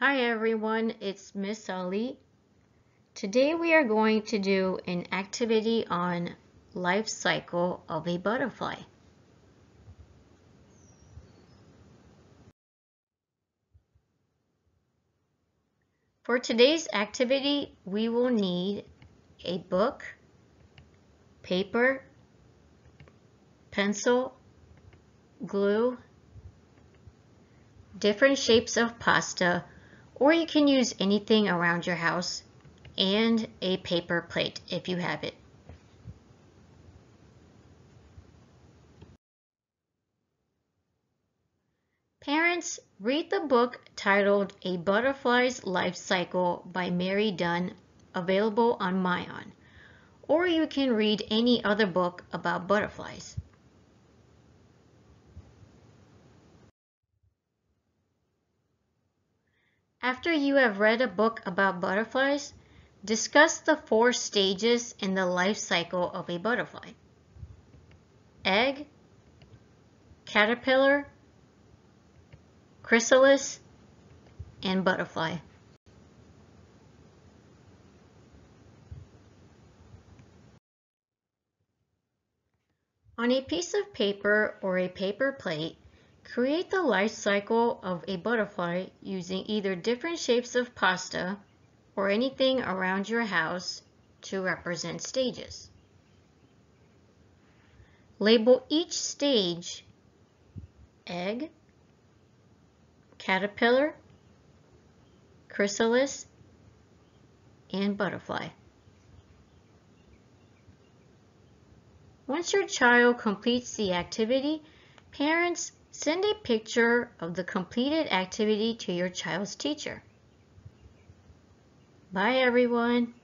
Hi everyone, it's Miss Ali. Today we are going to do an activity on life cycle of a butterfly. For today's activity, we will need a book, paper, pencil, glue, different shapes of pasta, or you can use anything around your house and a paper plate if you have it. Parents, read the book titled A Butterfly's Life Cycle by Mary Dunn, available on myON, or you can read any other book about butterflies. After you have read a book about butterflies, discuss the four stages in the life cycle of a butterfly. Egg, caterpillar, chrysalis, and butterfly. On a piece of paper or a paper plate, Create the life cycle of a butterfly using either different shapes of pasta or anything around your house to represent stages. Label each stage egg, caterpillar, chrysalis, and butterfly. Once your child completes the activity, parents Send a picture of the completed activity to your child's teacher. Bye everyone.